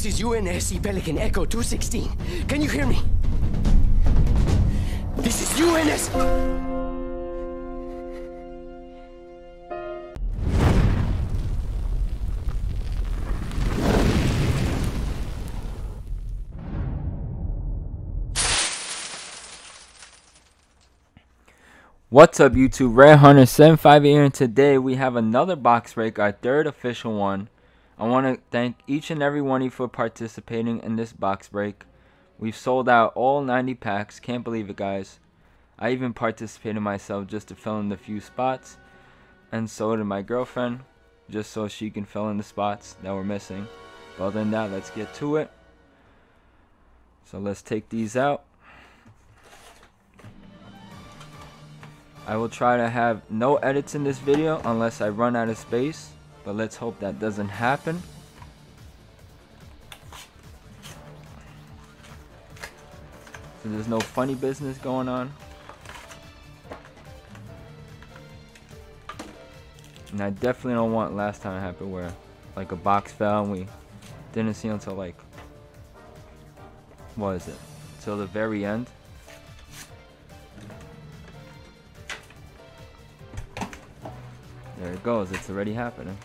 This is UNSC Pelican Echo 216. Can you hear me? This is UNS. What's up YouTube, Rare Hunter 75 here and today we have another box break, our third official one. I want to thank each and every one of you for participating in this box break. We've sold out all 90 packs, can't believe it guys. I even participated myself just to fill in the few spots. And so did my girlfriend, just so she can fill in the spots that were missing. But other than that, let's get to it. So let's take these out. I will try to have no edits in this video unless I run out of space. But let's hope that doesn't happen. So there's no funny business going on. And I definitely don't want last time it happened where like a box fell and we didn't see until like what is it? Till the very end. There it goes, it's already happening.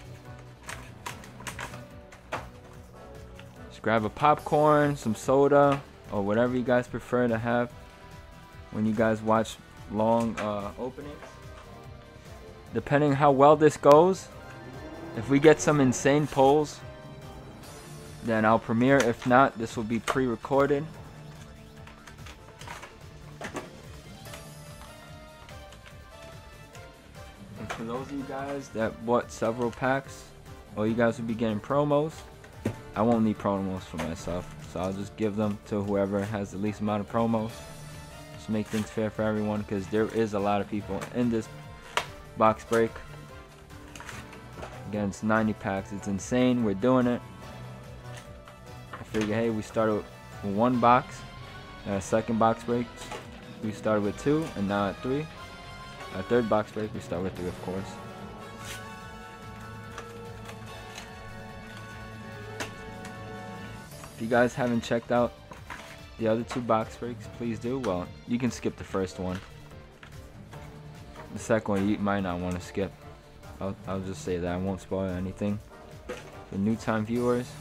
Grab a popcorn, some soda, or whatever you guys prefer to have when you guys watch long uh, openings. Depending how well this goes, if we get some insane polls, then I'll premiere. If not, this will be pre-recorded. And for those of you guys that bought several packs, or you guys will be getting promos, I won't need promos for myself. So I'll just give them to whoever has the least amount of promos. Just make things fair for everyone because there is a lot of people in this box break. Again, it's 90 packs. It's insane. We're doing it. I figure, hey, we started with one box. And a second box break, we started with two, and now at three. Our third box break, we start with three, of course. You guys haven't checked out the other two box breaks, please do. Well, you can skip the first one. The second one you might not want to skip. I'll, I'll just say that I won't spoil anything. The new time viewers,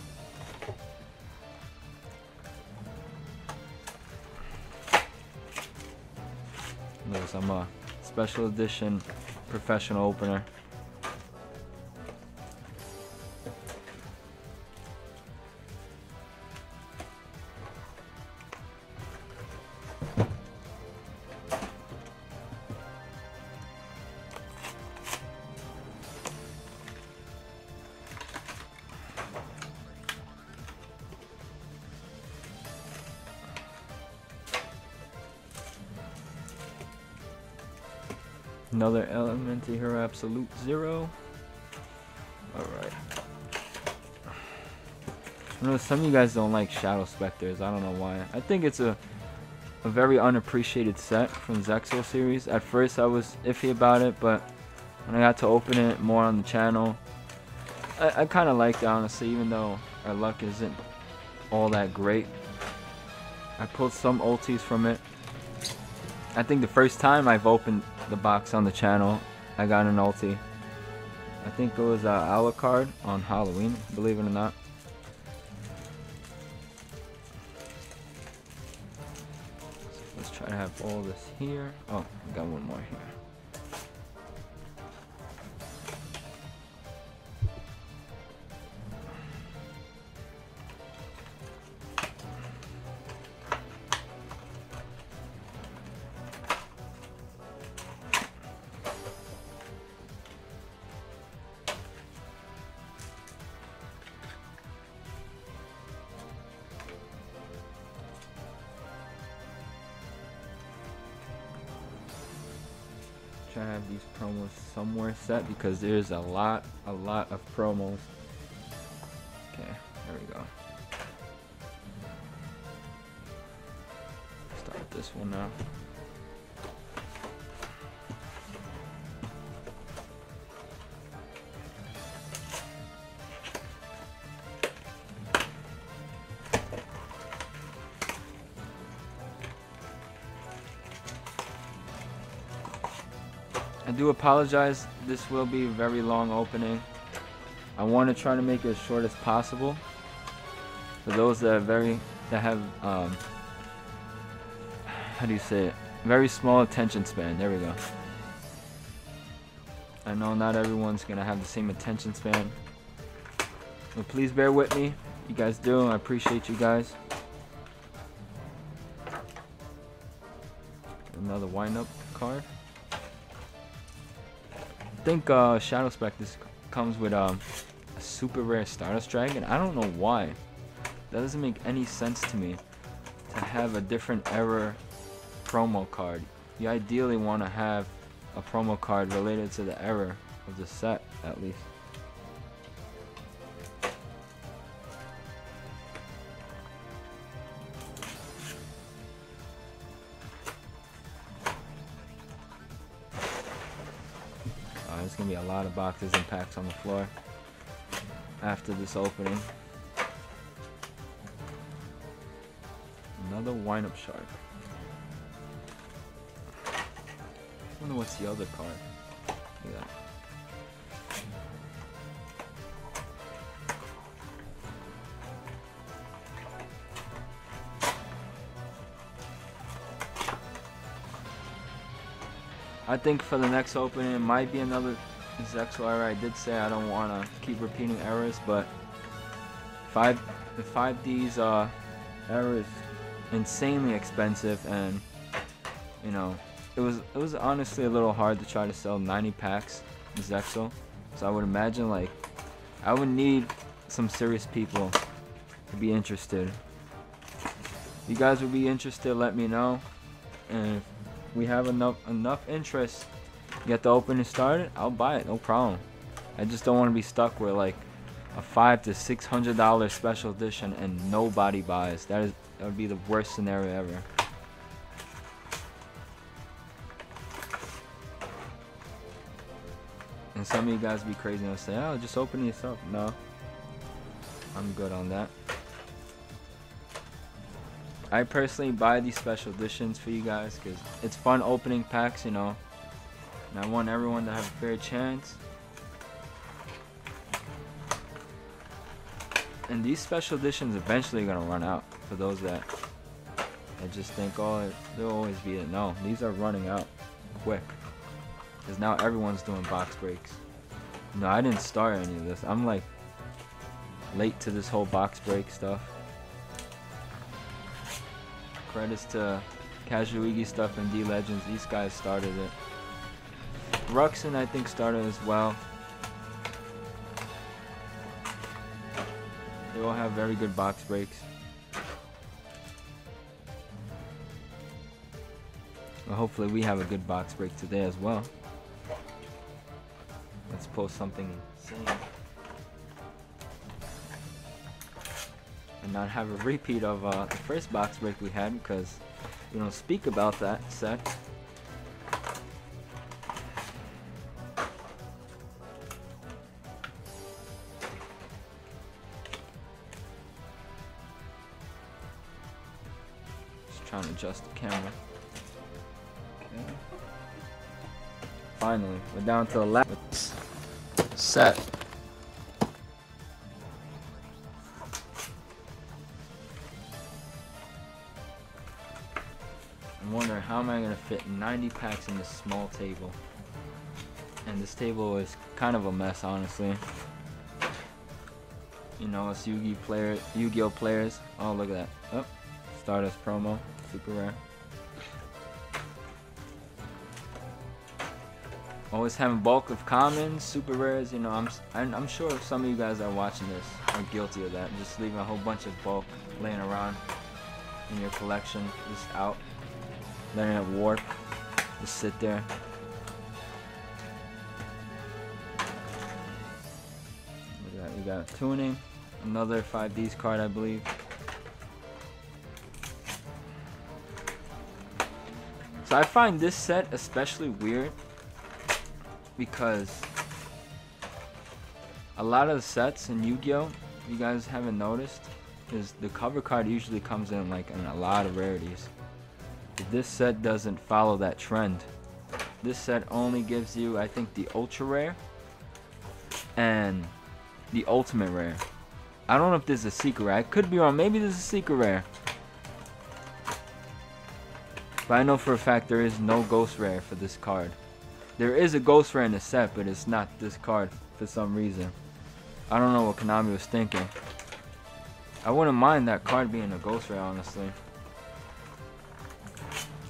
Notice I'm a special edition professional opener. Another Elemental Hero Absolute Zero. Alright. I know some of you guys don't like Shadow Specters. I don't know why. I think it's a a very unappreciated set from Zexal series. At first I was iffy about it, but when I got to open it more on the channel, I, I kind of liked it honestly, even though our luck isn't all that great. I pulled some ultis from it. I think the first time I've opened the box on the channel, I got an ulti. I think it was uh, Alucard on Halloween, believe it or not. Let's try to have all this here. Oh, To have these promos somewhere set because there's a lot, a lot of promos. Okay, there we go. Start this one now. Apologize. This will be a very long opening. I want to try to make it as short as possible. For those that are very that have um, how do you say it? Very small attention span. There we go. I know not everyone's gonna have the same attention span. But please bear with me. You guys do. I appreciate you guys. Think uh, Shadow Spectres comes with um, a super rare Stardust Dragon. I don't know why. That doesn't make any sense to me to have a different error promo card. You ideally want to have a promo card related to the error of the set, at least. Lot of boxes and packs on the floor after this opening. Another wind-up shark. I wonder what's the other card. Look at that. I think for the next opening, it might be another Error. I did say I don't want to keep repeating errors, but five the 5D's uh, error is insanely expensive, and you know it was it was honestly a little hard to try to sell 90 packs Zexal. So I would imagine like I would need some serious people to be interested. If you guys would be interested, let me know. And if we have enough enough interest get the opening started, I'll buy it, no problem. I just don't want to be stuck with like a five to six hundred dollar special edition and nobody buys. That is that would be the worst scenario ever. And some of you guys be crazy and say, "Oh, just open yourself." No, I'm good on that. I personally buy these special editions for you guys because it's fun opening packs, you know. And I want everyone to have a fair chance. And these special editions eventually gonna run out for those that I just think, oh, there'll always be it. No, these are running out quick. Because now everyone's doing box breaks. No, I didn't start any of this. I'm like late to this whole box break stuff. Credits to Casual stuff and D Legends. These guys started it. Ruxin, I think, started as well. They all have very good box breaks. Well, hopefully we have a good box break today as well. Let's post something insane. and not have a repeat of uh, the first box break we had because we don't speak about that set. Adjust the camera. Okay. Finally, we're down to the last set. I'm wondering how am I going to fit 90 packs in this small table. And this table is kind of a mess, honestly. You know, us Yu-Gi player, Yu-Gi-Oh players. Oh, look at that. Oh, Stardust promo, super rare. Always having bulk of commons, super rares. You know, I'm I'm sure some of you guys are watching this are guilty of that. Just leaving a whole bunch of bulk laying around in your collection, just out letting it warp. Just sit there. We got, we got tuning, another 5Ds card, I believe. So I find this set especially weird because a lot of the sets in Yu-Gi-Oh! you guys haven't noticed is the cover card usually comes in like in a lot of rarities this set doesn't follow that trend. this set only gives you, I think, the ultra rare and the ultimate rare. I don't know if this is a secret rare. I could be wrong. Maybe this is a secret rare. But I know for a fact there is no ghost rare for this card. There is a ghost rare in the set, but it's not this card for some reason. I don't know what Konami was thinking. I wouldn't mind that card being a ghost rare, honestly.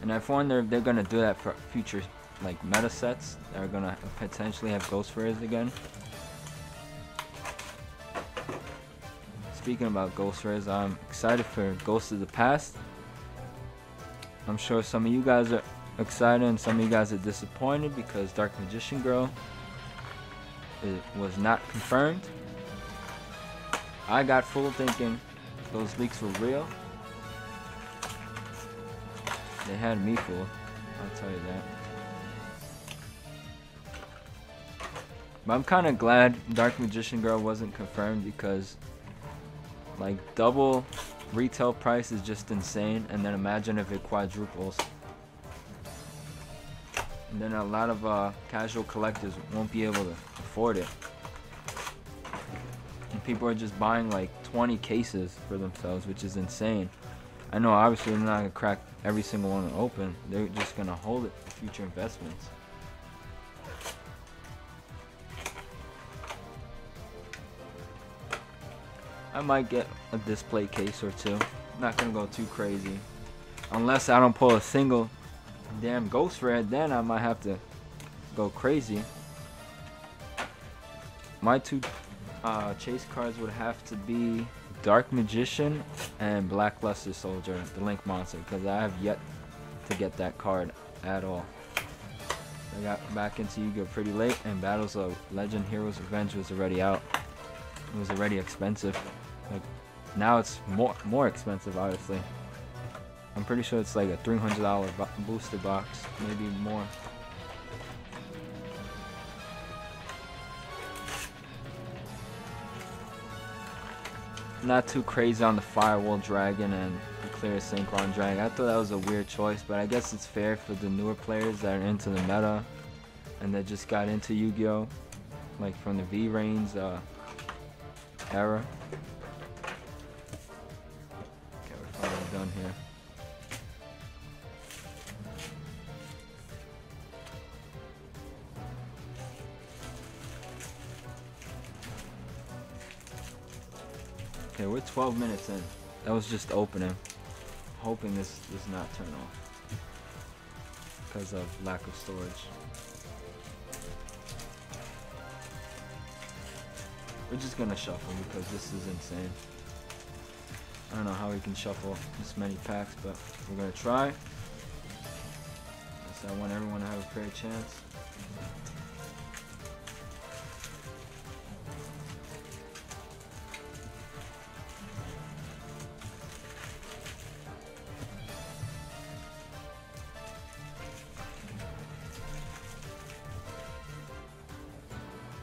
And I wonder if they're gonna do that for future like meta sets that are gonna potentially have ghost rares again. Speaking about ghost rares, I'm excited for Ghost of the Past. I'm sure some of you guys are excited and some of you guys are disappointed because Dark Magician Girl it was not confirmed. I got fooled thinking those leaks were real. They had me fooled. I'll tell you that. But I'm kind of glad Dark Magician Girl wasn't confirmed because like double retail price is just insane and then imagine if it quadruples. And then a lot of uh, casual collectors won't be able to afford it. And people are just buying like 20 cases for themselves, which is insane. I know obviously they're not gonna crack every single one open. They're just gonna hold it for future investments. I might get a display case or two. Not gonna go too crazy. Unless I don't pull a single damn ghost rare, then I might have to go crazy. My two uh, chase cards would have to be Dark Magician and Black Luster Soldier, the Link Monster, because I have yet to get that card at all. I got back into Yu-Gi-Oh! pretty late, and Battles of Legend Heroes Revenge was already out. It was already expensive. Now it's more more expensive, obviously. I'm pretty sure it's like a $300 booster box, maybe more. Not too crazy on the Firewall Dragon and the Clear Synchron Dragon. I thought that was a weird choice, but I guess it's fair for the newer players that are into the meta and that just got into Yu-Gi-Oh! Like from the VRAINS uh, era. Done here. Okay, we're 12 minutes in. That was just opening. Hoping this does not turn off. Because of lack of storage. We're just gonna shuffle because this is insane. I don't know how we can shuffle this many packs, but we're gonna try. So I want everyone to have a fair chance.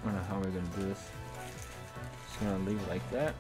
I don't know how we're gonna do this. Just gonna leave it like that.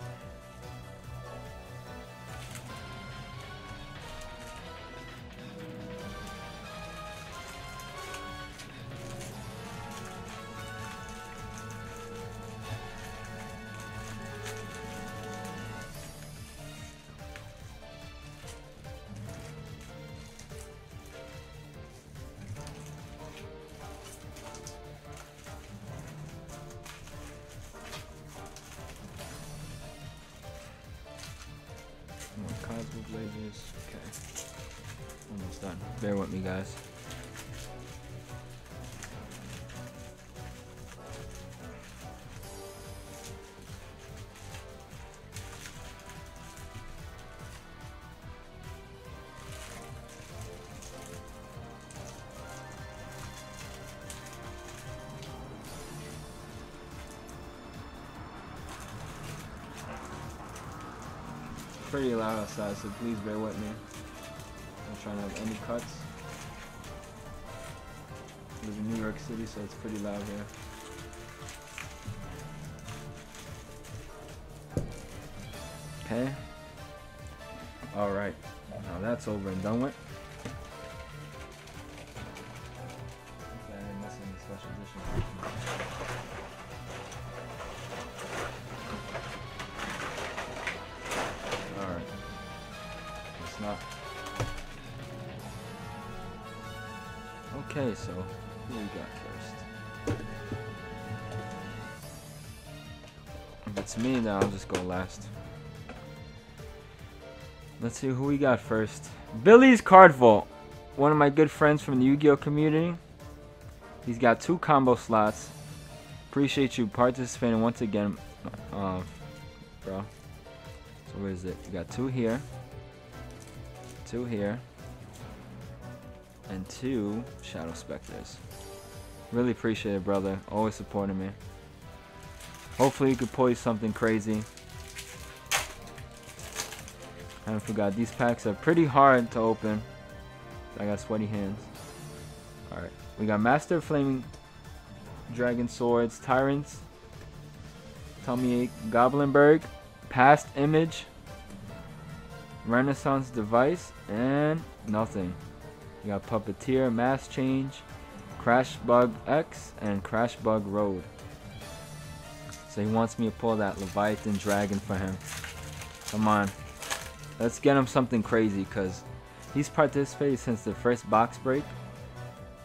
Outside, so please bear with me. I'm trying to have any cuts. I live in New York City, so it's pretty loud here. Okay. Alright. Now that's over and done with. Me, then I'll just go last. Let's see who we got first. Billy's Card Vault. One of my good friends from the Yu-Gi-Oh community. He's got two combo slots. Appreciate you participating once again, uh, bro. So where is it? You got two here, two here, and two Shadow Specters. Really appreciate it, brother. Always supporting me. Hopefully you could pull something crazy. I forgot, these packs are pretty hard to open. I got sweaty hands. Alright, we got Master Flaming Dragon Swords, Tyrants, Tommy Goblinberg, Past Image, Renaissance Device, and nothing. You got Puppeteer, Mass Change, Crash Bug X, and Crash Bug Road. So he wants me to pull that Leviathan Dragon for him. Come on. Let's get him something crazy because he's participated since the first box break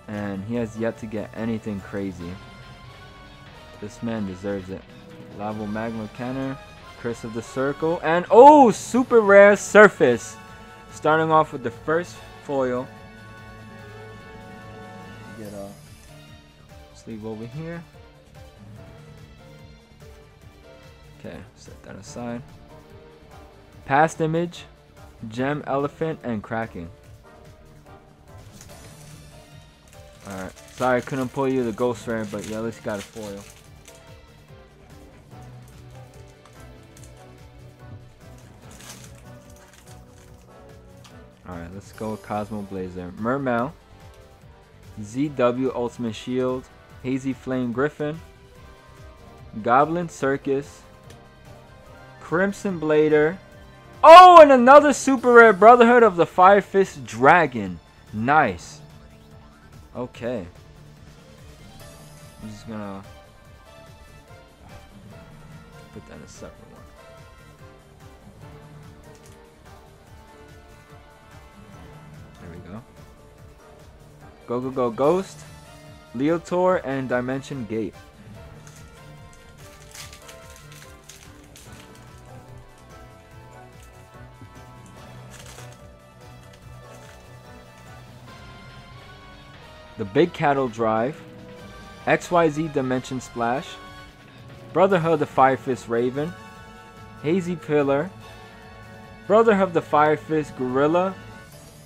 and he has yet to get anything crazy. This man deserves it. Lavo Magma Canner, Curse of the Circle, and oh, super rare Surface. Starting off with the first foil. Get a sleeve over here. Okay, set that aside. Past image, gem elephant, and cracking. Alright. Sorry I couldn't pull you the ghost rare, but you at least got a foil. Alright, let's go with Cosmo Blazer. Mermail, ZW Ultimate Shield. Hazy Flame Griffin. Goblin Circus. Crimson Blader. Oh, and another super rare Brotherhood of the Fire Fist Dragon. Nice. Okay. I'm just gonna put that in a separate one. There we go. Go Go Go Ghost, Leotor, and Dimension Gate. The Big Cattle Drive, XYZ Dimension Splash, Brotherhood of the Fire Fist Raven, Hazy Pillar, Brotherhood of the Fire Fist Gorilla,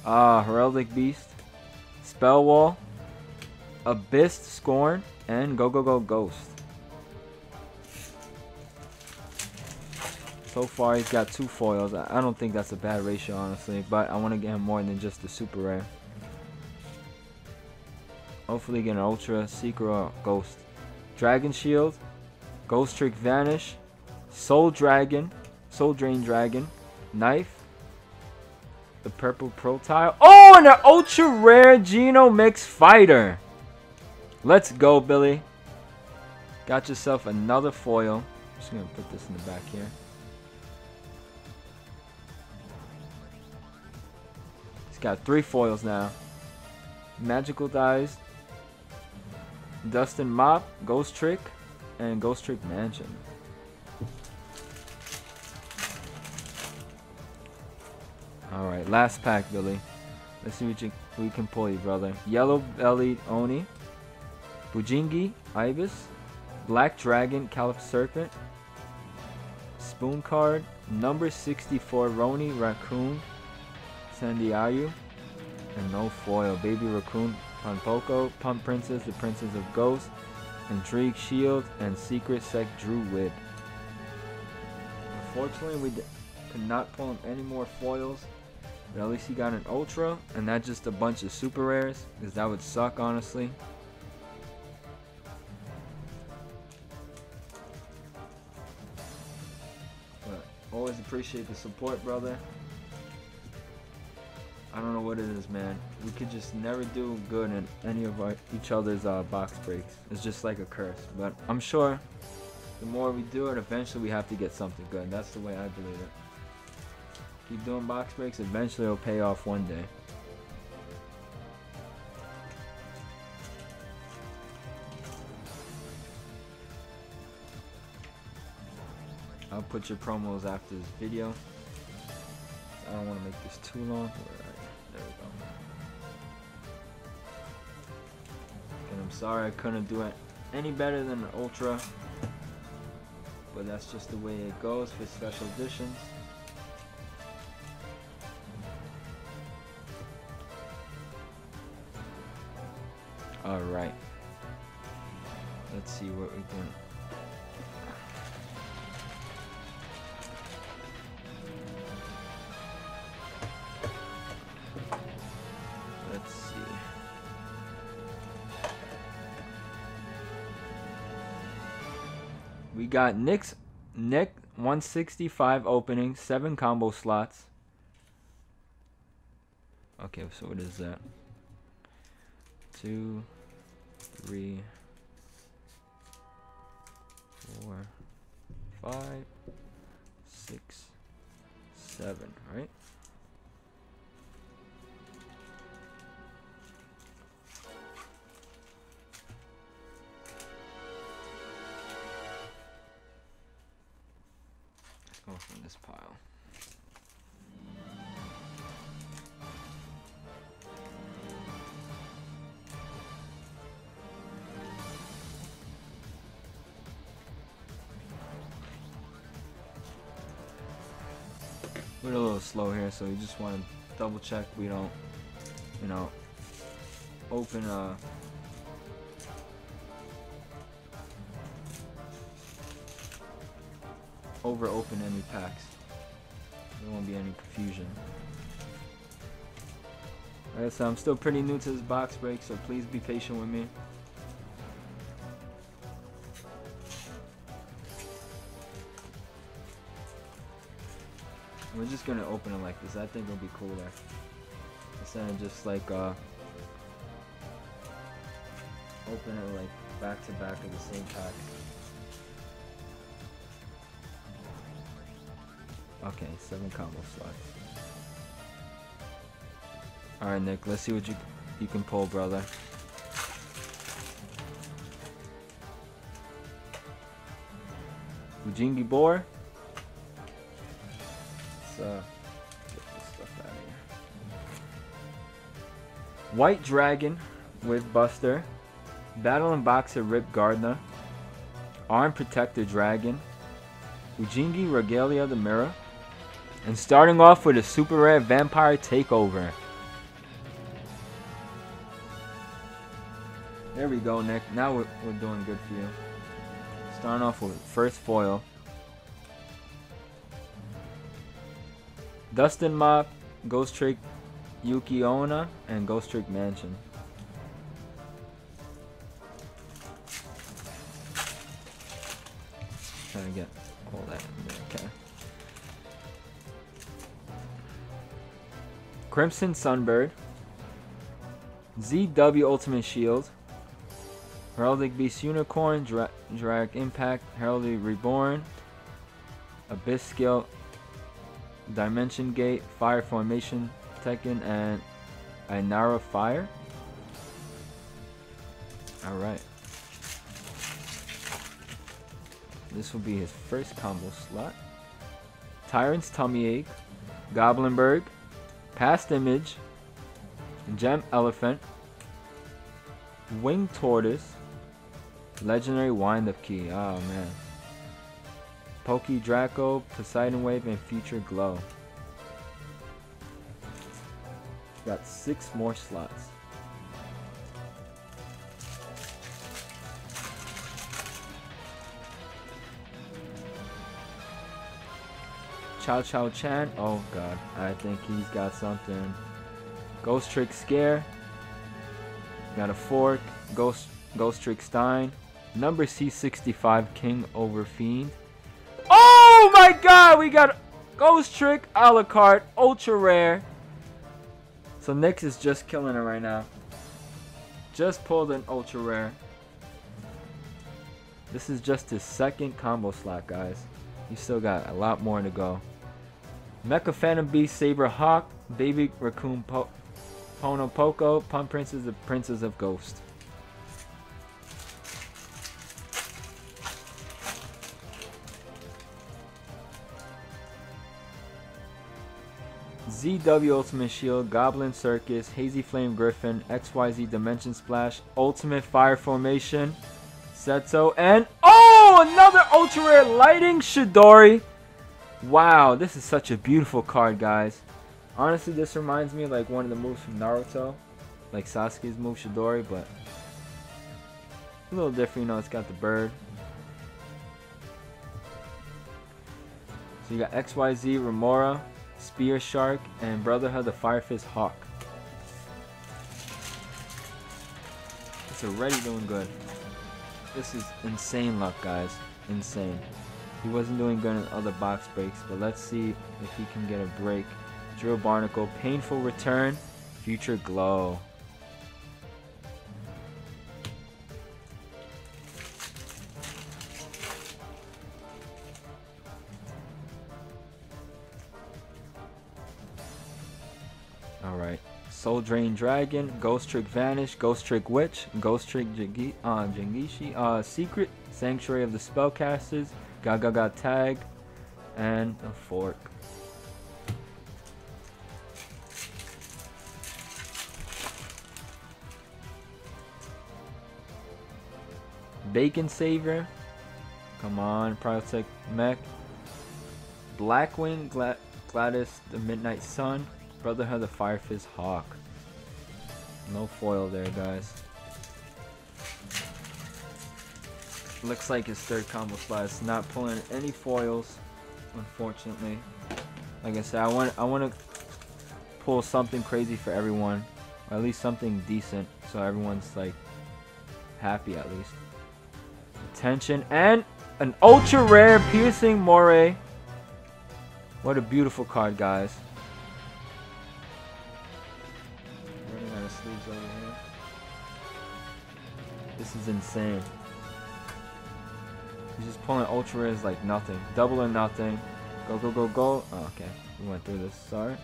Ah, uh, Heraldic Beast, Spell Wall, Abyss Scorn, and Go Go Go Ghost. So far, he's got two foils. I don't think that's a bad ratio, honestly, but I want to get him more than just the super rare. Hopefully get an Ultra, Secret, or Ghost. Dragon Shield, Ghost Trick Vanish, Soul Dragon, Soul Drain Dragon, Knife, the Purple Protile. Oh, and an Ultra Rare Geno Mix Fighter. Let's go, Billy. Got yourself another foil. Just going to put this in the back here. He's got three foils now. Magical Dies, Dustin Mop, Ghost Trick, and Ghost Trick Mansion. Alright, last pack, Billy. Let's see what you, we can pull you, brother. Yellow Bellied Oni, Bujingi, Ibis, Black Dragon, Calip Serpent, Spoon Card, Number 64, Roni, Raccoon, Sandiayu, and no foil. Baby Raccoon, Poco, Pump Princess, the Princess of Ghosts, Intrigue Shield, and Secret Sec Druid. Unfortunately, we could not pull any more foils, but at least he got an Ultra, and that's just a bunch of super rares, because that would suck, honestly. But always appreciate the support, brother. I don't know what it is, man. We could just never do good in any of our each other's uh, box breaks. It's just like a curse. But I'm sure the more we do it, eventually we have to get something good. That's the way I believe it. Keep doing box breaks, eventually it'll pay off one day. I'll put your promos after this video. I don't want to make this too long. There we go. And I'm sorry I couldn't do it any better than an Ultra. But that's just the way it goes for special editions. Alright. Let's see what we can got Nick's Nick 165 opening, seven combo slots. Okay, so what is that? Two, three, four, five, six, seven, right? Slow here, so you just want to double check we don't, you know, open uh over open any packs. There won't be any confusion. I said, I'm still pretty new to this box break, so please be patient with me. Gonna open it like this. I think it'll be cooler. Instead of just like uh open it like back to back of the same pack. Okay, seven combo slots. Alright Nick, let's see what you you can pull, brother. Bujingi Boar. Uh, this stuff out of here. White Dragon Wyverburster. Battle and Boxer Rip Gardner. Arm Protector Dragon. Ujingi Regalia the Mirror. And starting off with a super rare Vampire Takeover. There we go, Nick. Now we're, we're doing good for you. Starting off with first foil. Dustin Mop, Ghost Trick Yuki Onna, and Ghost Trick Mansion. Trying to get all that in there, okay. Crimson Sunbird, ZW Ultimate Shield, Heraldic Beast Unicorn, Dra Drag Impact, Heraldic Reborn, Abyss Skill, Dimension Gate, Fire Formation, Tenken, and Ainara Fire. Alright. This will be his first combo slot. Tyrant's Tummy Ache, Goblinberg, Past Image, Gem Elephant, Winged Tortoise, Legendary Wind Up Key. Oh man. Pokey Draco, Poseidon Wave, and Future Glow. Got six more slots. Chow Chow Chan. Oh god, I think he's got something. Ghost Trick Scare. Got a fork. Ghost Ghost Trick Stein. Number C65 King over Fiend. Oh my god, we got Ghost Trick Alucard, ultra rare. So Nyx is just killing it right now. Just pulled an ultra rare. This is just his second combo slot, guys. You still got a lot more to go. Mecha Phantom Beast, Saber Hawk, Baby Raccoon po Pono Poco, Pump Princess, the Princess of Ghost. ZW Ultimate Shield, Goblin Circus, Hazy Flame Griffin, XYZ Dimension Splash, Ultimate Fire Formation, Seto, and oh, another ultra rare Lighting Chidori. Wow, this is such a beautiful card, guys. Honestly, this reminds me like one of the moves from Naruto, like Sasuke's move Chidori, but a little different. You know, it's got the bird. So you got XYZ Remora, Spear Shark, and Brotherhood the Firefist Hawk. It's already doing good. This is insane luck, guys. Insane. He wasn't doing good in other box breaks, but let's see if he can get a break. Drill Barnacle, Painful Return, Future Glow. Alright. Soul Drain Dragon, Ghost Trick Vanish, Ghost Trick Witch, Ghost Trick Jigi, uh, Jingishi, uh, Secret, Sanctuary of the Spellcasters, Gaga Ga Tag, and a Fork. Bacon Saver, come on, Protect Mech, Blackwing, Gla Gladius the Midnight Sun, Brotherhood of the Firefist Hawk. No foil there, guys. Looks like his third combo is not pulling any foils, unfortunately. Like I said, I want I want to pull something crazy for everyone, or at least something decent, so everyone's like happy at least. Attention and an ultra rare piercing moray. What a beautiful card, guys. Is insane. He's just pulling ultra rares like nothing. Double or nothing. Go, go, go, go. Oh, okay. We went through this. Sorry.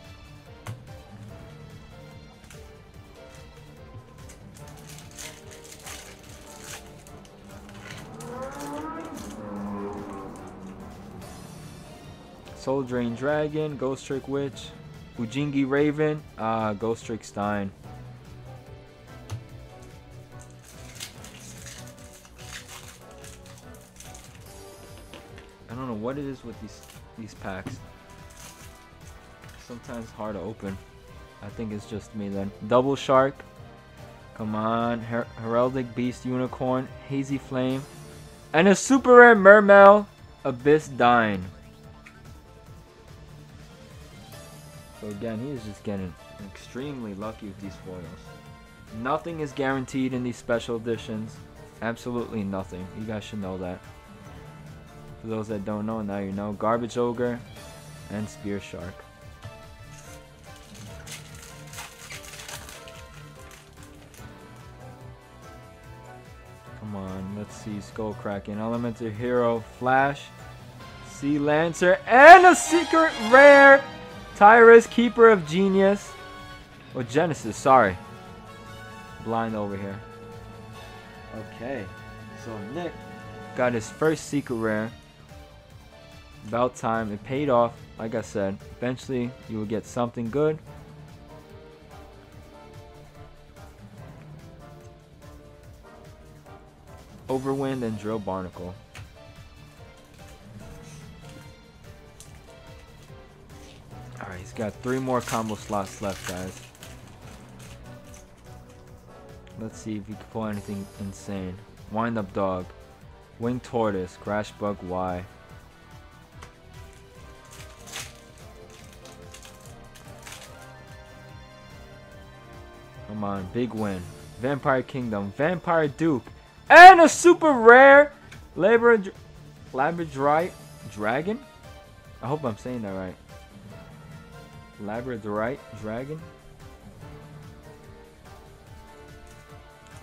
Soul Drain Dragon, Ghost Trick Witch, Bujingi Raven, uh, Ghost Trick Stein. With these these packs. Sometimes hard to open. I think it's just me then. Double Shark. Come on. Her Heraldic Beast Unicorn. Hazy Flame. And a super rare Mermail Abyss Dine. So again, he is just getting extremely lucky with these foils. Nothing is guaranteed in these special editions. Absolutely nothing. You guys should know that. For those that don't know, now you know. Garbage Ogre and Spear Shark. Come on, let's see. Skull Kraken, Elemental Hero, Flash, Sea Lancer, and a secret rare Tyrus, Keeper of Genius. Oh, Genesis, sorry. Blind over here. Okay, so Nick got his first secret rare. About time. It paid off. Like I said, eventually you will get something good. Overwind and Drill Barnacle. Alright, he's got three more combo slots left, guys. Let's see if he can pull anything insane. Wind Up Dog. Winged Tortoise. Crash Bug Y. Pokemon. Big win. Vampire Kingdom, Vampire Duke, and a super rare Labradorite Labradorite Dragon? I hope I'm saying that right. Labradorite Dragon?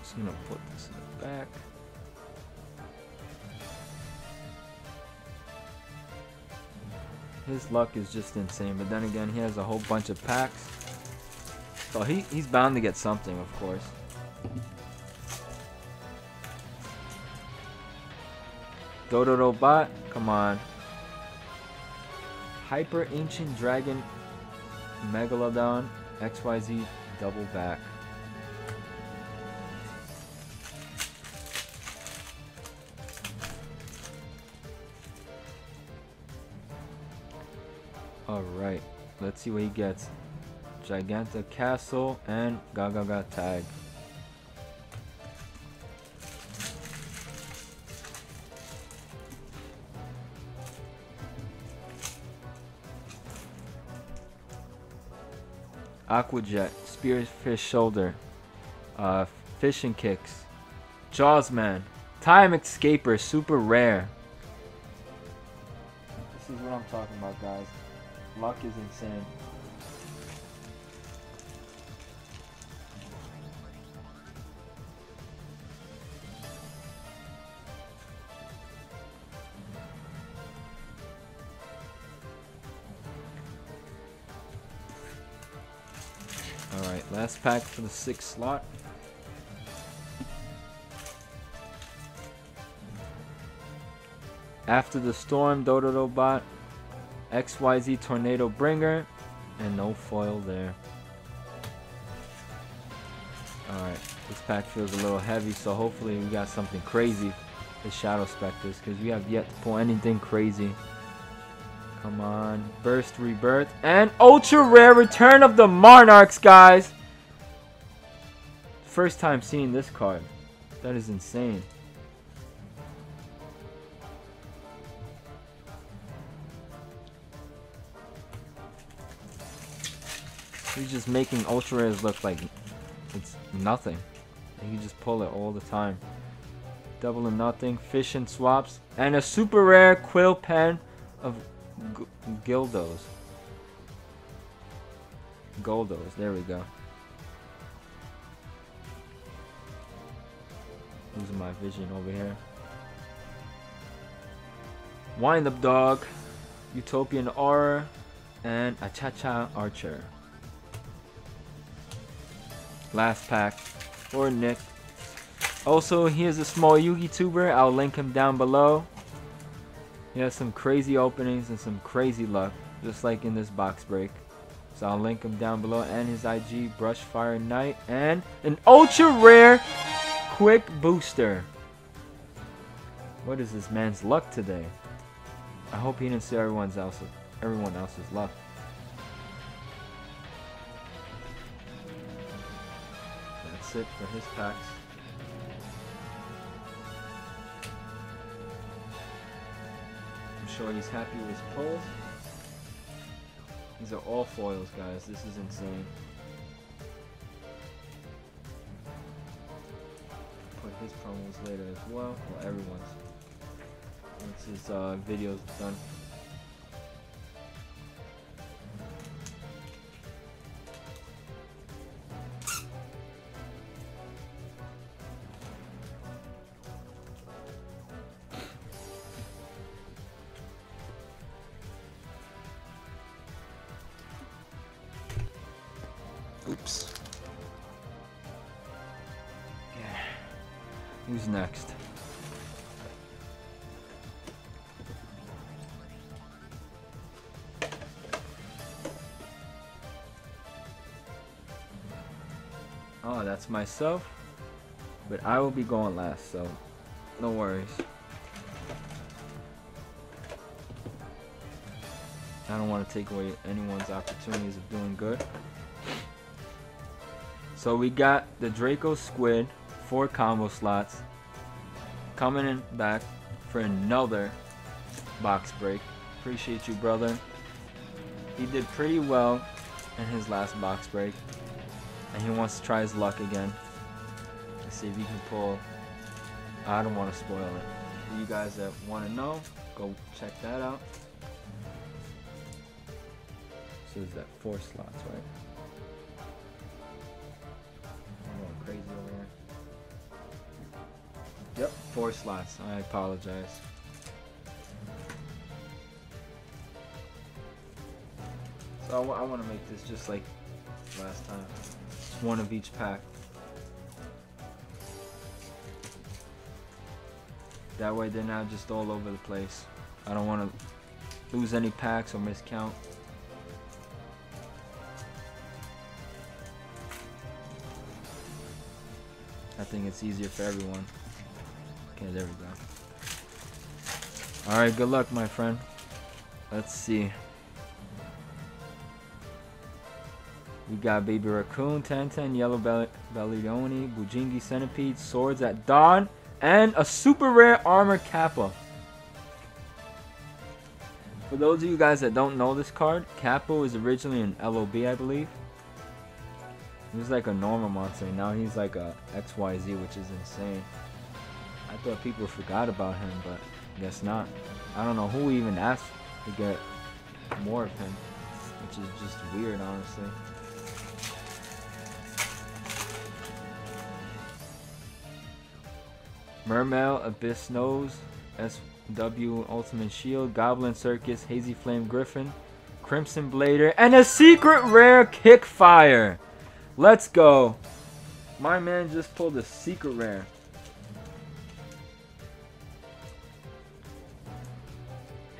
Just gonna put this in the back. His luck is just insane, but then again, he has a whole bunch of packs. So he, he's bound to get something, of course. Dododo bot, come on. Hyper Ancient Dragon Megalodon XYZ double back. Alright, let's see what he gets. Giganticastle and Gagaga Tag. Aquajet, Spearfish Soldier, uh, Fishing Kicks, Jawsman, Time Escaper, super rare. This is what I'm talking about, guys. Luck is insane. Last pack for the sixth slot. After the Storm, Dododo Bot, XYZ Tornado Bringer, and no foil there. Alright, this pack feels a little heavy, so hopefully we got something crazy with Shadow Specters, because we have yet to pull anything crazy. Come on. Burst Rebirth. And Ultra Rare Return of the Monarchs, guys. First time seeing this card. That is insane. He's just making Ultra Rares look like it's nothing. And you just pull it all the time. Double and nothing. Fish and swaps. And a super rare Quill Pen of Gildos. Goldos, there we go. Losing my vision over here. Wind Up Dog, Utopian Aura, and Achacha Archer. Last pack for Nick. Also, here's a small Yugi tuber. I'll link him down below. He has some crazy openings and some crazy luck, just like in this box break. So I'll link him down below and his IG, Brushfire Knight, and an ultra rare quick booster. What is this man's luck today? I hope he didn't see everyone's else, everyone else's luck. That's it for his packs. I'm sure he's happy with his pulls. These are all foils, guys. This is insane. His promos later as well. Well, everyone's. Once his uh, video's done. Next? Oh, that's myself. But I will be going last, so no worries. I don't want to take away anyone's opportunities of doing good. So we got the Draco Squid, four combo slots, coming in back for another box break. Appreciate you, brother. He did pretty well in his last box break, and he wants to try his luck again. Let's see if he can pull. I don't want to spoil it. For you guys that want to know, go check that out. So is that four slots, right? Four slots. I apologize. So I, want to make this just like last time. Just one of each pack. That way they're not just all over the place. I don't want to lose any packs or miscount. I think it's easier for everyone. There we go. Alright, good luck, my friend. Let's see. We got Baby Raccoon, 1010, Yellow Belly, Bellioni, Bujingi Centipede, Swords at Dawn, and a super rare Armor Kappa. For those of you guys that don't know this card, Kappa was originally an LOB, I believe. He was like a normal monster, now he's like a XYZ, which is insane. I thought people forgot about him, but I guess not. I don't know who even asked to get more of him, which is just weird, honestly. Mermail, Abyss Nose, ZW Ultimate Shield, Goblin Circus, Hazy Flame Griffin, Crimson Blader, and a secret rare Kickfire. Let's go. My man just pulled a secret rare.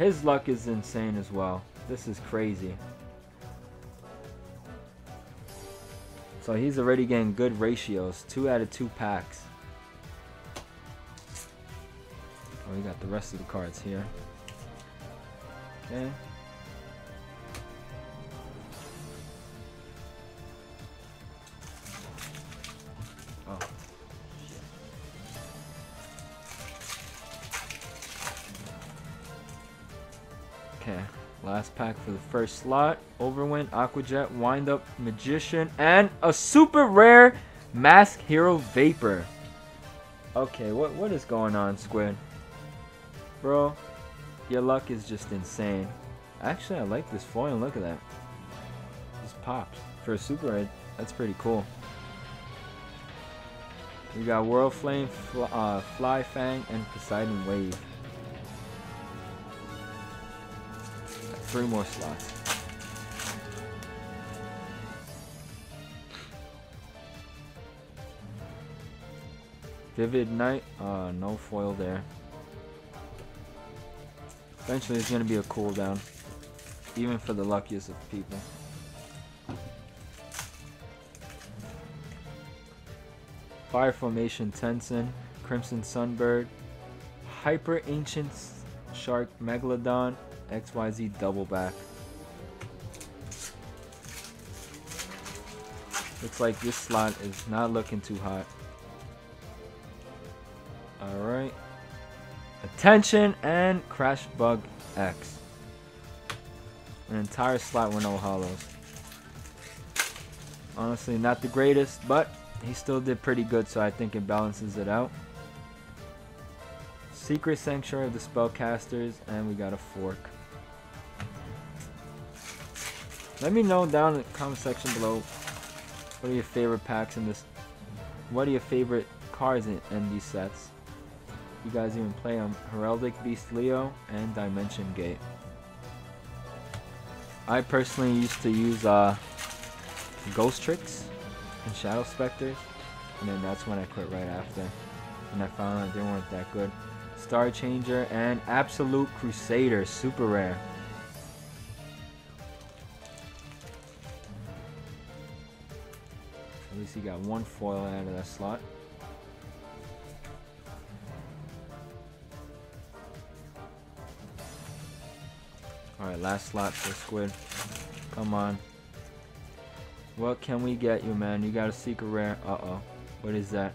His luck is insane as well. This is crazy. So he's already getting good ratios. Two out of two packs. Oh, we got the rest of the cards here. Okay. Pack for the first slot. Overwind, Aquajet, Wind Up, Magician, and a super rare Mask Hero Vapor. Okay, what what is going on, Squid? Bro, your luck is just insane. Actually, I like this foil. Look at that. Just pops. For a super red, that's pretty cool. We got World Flame, uh, Fly Fang, and Poseidon Wave. Three more slots. Vivid Knight, uh, no foil there. Eventually there's going to be a cooldown. Even for the luckiest of people. Fire Formation Tensen, Crimson Sunbird, Hyper Ancient Shark Megalodon, XYZ Double Back. Looks like this slot is not looking too hot. Alright. Attention and Crash Bug X. An entire slot with no hollows. Honestly, not the greatest, but he still did pretty good, so I think it balances it out. Secret Sanctuary of the Spellcasters, and we got a fork. Let me know down in the comment section below what are your favorite packs in this. What are your favorite cards in, in these sets? You guys even play them. Heraldic Beast Leo and Dimension Gate. I personally used to use uh, Ghost Tricks and Shadow Specters. And then that's when I quit right after. And I found out they weren't that good. Star Changer and Absolute Crusader. Super rare. Least he got one foil out of that slot. Alright, last slot for Squid. Come on. What can we get you, man? You got a secret rare. Uh-oh. What is that?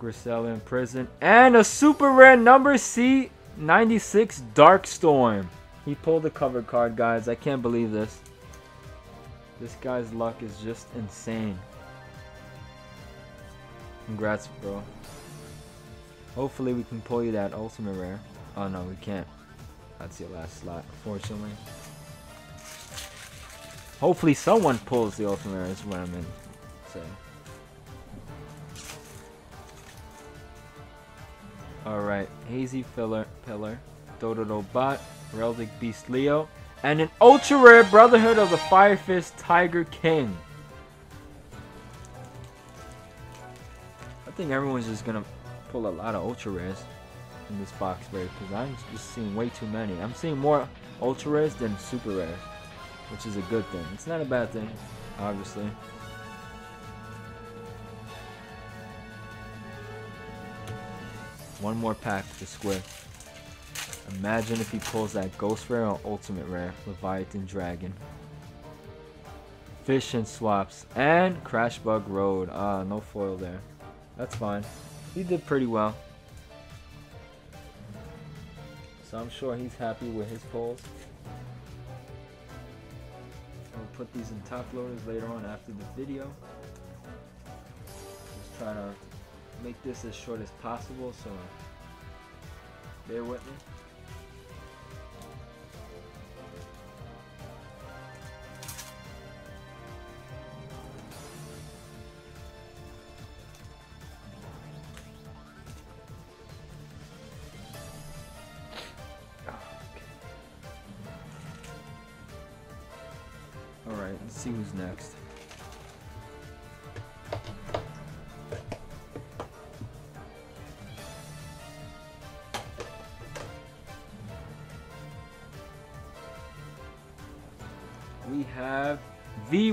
Grisella in prison. And a super rare number C96 Darkstorm. He pulled a cover card, guys. I can't believe this. This guy's luck is just insane. Congrats, bro. Hopefully we can pull you that ultimate rare. Oh no, we can't. That's your last slot, unfortunately. Hopefully someone pulls the ultimate rare is what I'm in say. Alright, Hazy Filler, Pillar, Dododo Bot, Heraldic Beast Leo, and an ultra rare Brotherhood of the Fire Fist Tiger King. I think everyone's just gonna pull a lot of ultra rares in this box break because I'm just seeing way too many. I'm seeing more ultra rares than super rares, which is a good thing. It's not a bad thing, obviously. One more pack to Squid. Imagine if he pulls that Ghost Rare or Ultimate Rare, Leviathan Dragon. Fish and Swaps, and Crash Bug Road. Ah, no foil there. That's fine. He did pretty well. So I'm sure he's happy with his pulls. I'll put these in top loaders later on after the video. Just trying to make this as short as possible, so bear with me.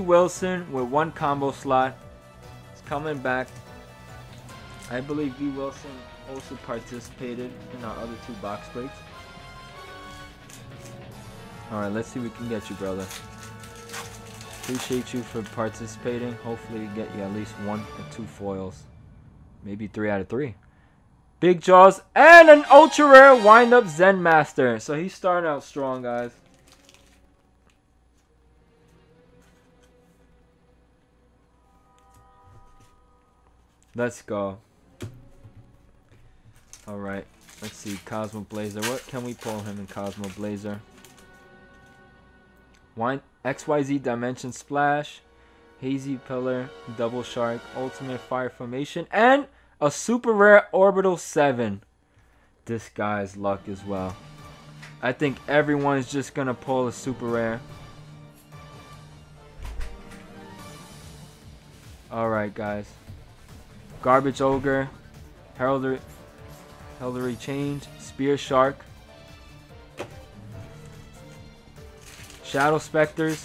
Wilson with one combo slot. It's coming back. I believe V Wilson also participated in our other two box breaks. Alright, let's see what we can get you, brother. Appreciate you for participating. Hopefully get you at least one or two foils. Maybe three out of three. Big Jaws and an ultra rare wind up Zen Master. So he's starting out strong, guys. Let's go. Alright, let's see. Cosmo Blazer. What can we pull him in Cosmo Blazer? Wine XYZ Dimension Splash, Hazy Pillar, Double Shark, Ultimate Fire Formation, and a super rare Orbital 7. This guy's luck as well. I think everyone is just gonna pull a super rare. Alright, guys. Garbage Ogre, Heraldry, Heraldry Change, Spear Shark, Shadow Specters.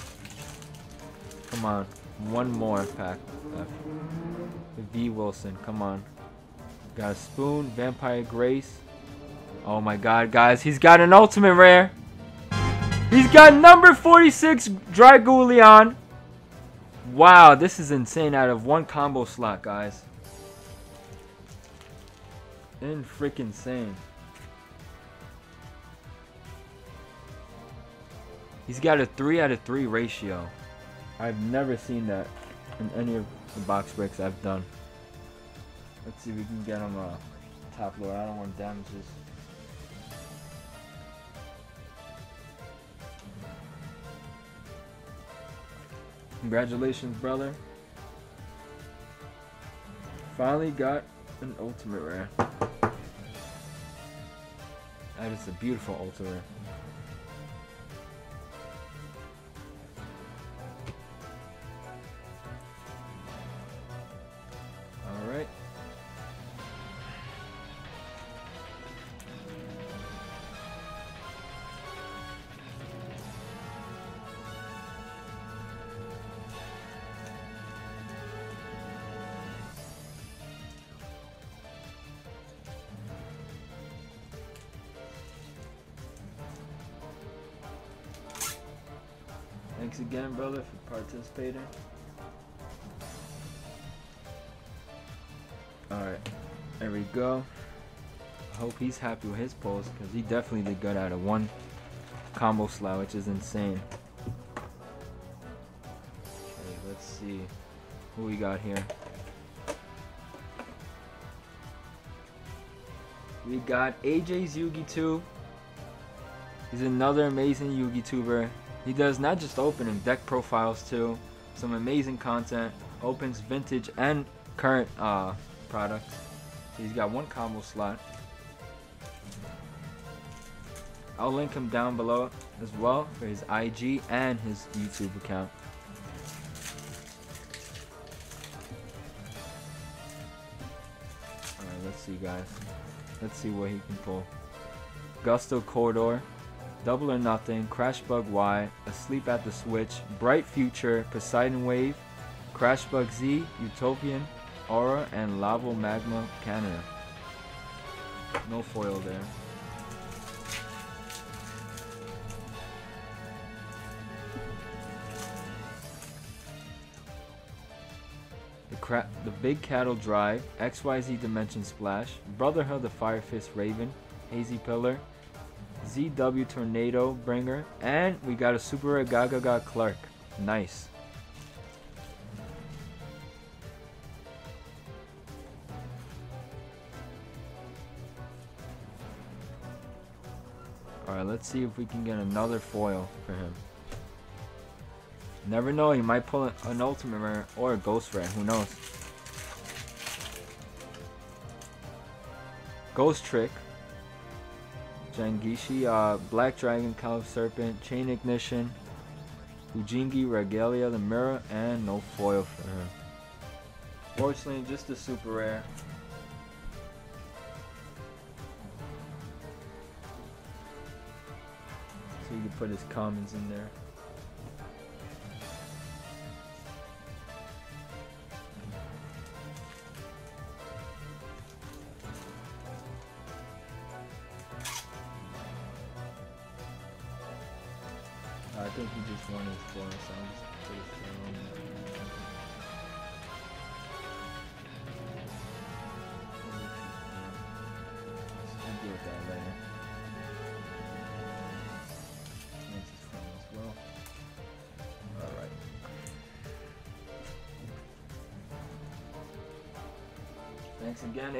Come on. One more pack left. V. Wilson. Come on. Got a Spoon. Vampire Grace. Oh my god, guys. He's got an ultimate rare. He's got number 46 Dragluon. Wow, this is insane out of one combo slot, guys. In freaking insane. He's got a 3 out of 3 ratio. I've never seen that in any of the box breaks I've done. Let's see if we can get him a top load. I don't want damages. Congratulations, brother. Finally got an ultimate rare. That is a beautiful ultimate participating. Alright, there we go. I hope he's happy with his pulls because he definitely did good out of one combo slot, which is insane. Okay, let's see who we got here. We got AJ's Yugi 2. He's another amazing Yugi tuber. He does not just opening, deck profiles too. Some amazing content. Opens vintage and current uh, products. He's got one combo slot. I'll link him down below as well for his IG and his YouTube account. Alright, let's see guys. Let's see what he can pull. Gusto Corridor, Double or Nothing, Crash Bug Y, Asleep at the Switch, Bright Future, Poseidon Wave, Crash Bug Z, Utopian, Aura, and Lavo Magma Canada. No foil there. The, the Big Cattle Drive, XYZ Dimension Splash, Brotherhood of the Fire Fist Raven, Hazy Pillar, ZW Tornado Bringer, and we got a Super Gagaga Clark. Nice. Alright, let's see if we can get another foil for him. Never know, he might pull an ultimate rare or a ghost rare, who knows. Ghost Trick, Jangishi, uh, Black Dragon, Caliph Serpent, Chain Ignition, Ujingi, Regalia, the Mirror, and no foil for him. Fortunately, just a super rare. So you can put his commons in there.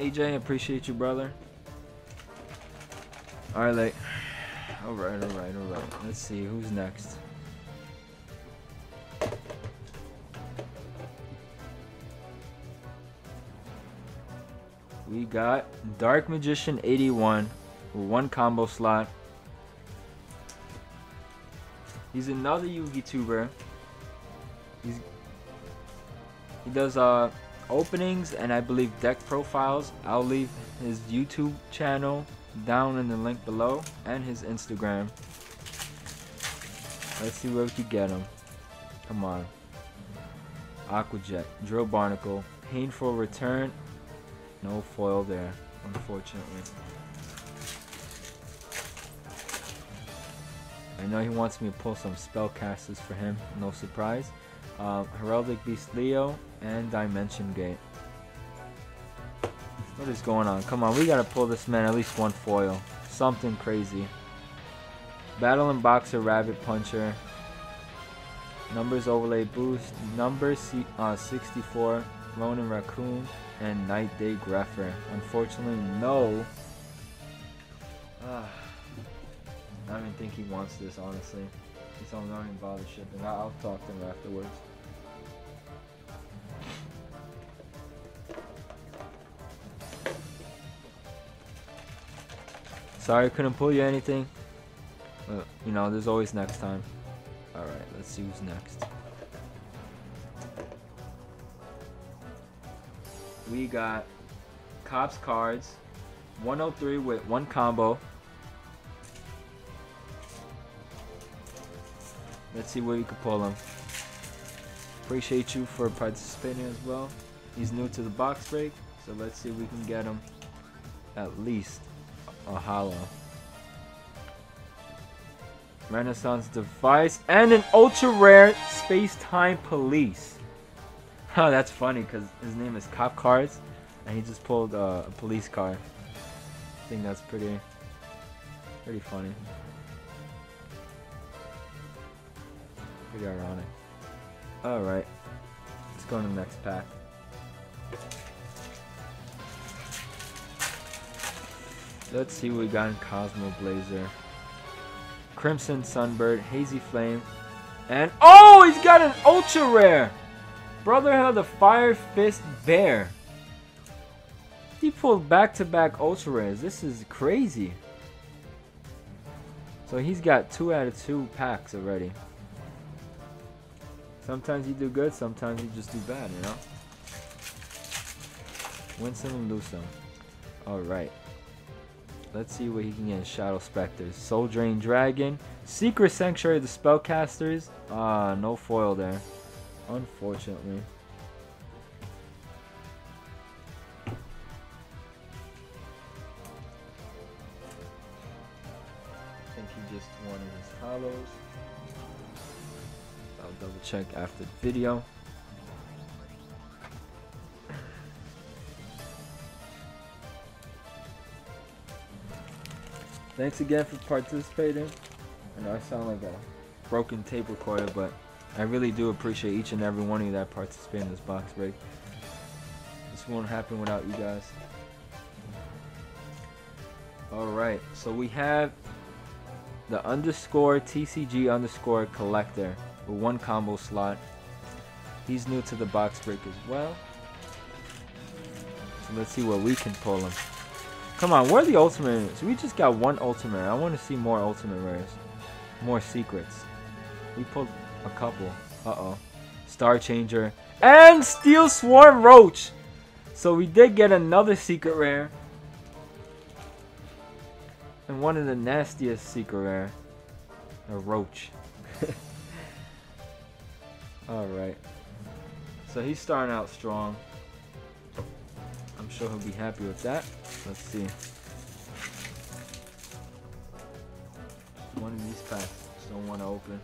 AJ. Appreciate you, brother. Alright, like. Alright, alright, alright. Let's see who's next. We got Dark Magician 81 with one combo slot. He's another Yugi tuber. He's he does uh openings and I believe deck profiles. I'll leave his YouTube channel down in the link below and his Instagram. Let's see where we can get him. Come on. Aquajet, Drill Barnacle, Painful Return. No foil there, unfortunately. I know he wants me to pull some spellcasters for him, no surprise. Um, Heraldic Beast Leo and Dimension Gate. What is going on? Come on, we gotta pull this man at least one foil. Something crazy. Battle and Boxer Rabbit Puncher. Numbers Overlay Boost. Number C uh, 64. Ronin Raccoon. And Knight Day Grepher. Unfortunately, no. Ah. I don't even think he wants this, honestly. He's not even bother shipping. I'll talk to him afterwards. Sorry I couldn't pull you anything. But, you know, there's always next time. Alright, let's see who's next. We got Cops Cards. 103 with one combo. Let's see where you can pull him. Appreciate you for participating as well. He's new to the box break, so let's see if we can get him at least a hollow. Renaissance device and an ultra rare space time police. Huh, that's funny because his name is Cop Cards and he just pulled uh, a police car. I think that's pretty, pretty funny. Pretty ironic. Alright, let's go to the next pack. Let's see what we got in Cosmo Blazer. Crimson Sunbird, Hazy Flame, and oh, he's got an ultra rare. Brotherhood of the Fire Fist Bear. He pulled back-to-back -back ultra rares. This is crazy. So he's got two out of two packs already. Sometimes you do good, sometimes you just do bad, you know? Win some and lose some. Alright. Let's see what he can get in Shadow Specters. Soul Drain Dragon. Secret Sanctuary of the Spellcasters. Ah, no foil there. Unfortunately. I think he just wanted his hollows. I'll double check after the video. Thanks again for participating. I know I sound like a broken tape recorder, but I really do appreciate each and every one of you that participate in this box break. This won't happen without you guys. Alright, so we have the underscore TCG underscore collector with one combo slot. He's new to the box break as well. So let's see what we can pull him. Come on, where are the ultimate? So we just got one ultimate. I want to see more ultimate rares. More secrets. We pulled a couple. Uh-oh. Star Changer. And Steel Swarm Roach. So we did get another secret rare. And one of the nastiest secret rare. A Roach. Alright. So he's starting out strong. I'm sure he'll be happy with that. Let's see. One of these packs just don't want to open.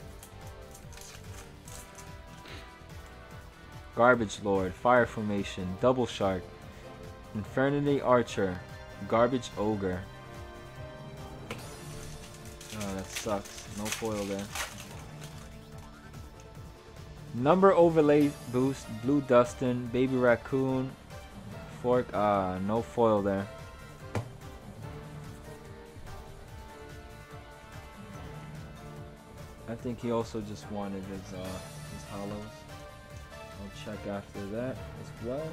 Garbage Lord, Fire Formation, Double Shark, Infernity Archer, Garbage Ogre. Oh, that sucks. No foil there. Number overlay boost, Blue Dustin, Baby Raccoon, Fork. Ah, no foil there. I think he also just wanted his uh, his hollows. I'll check after that as well.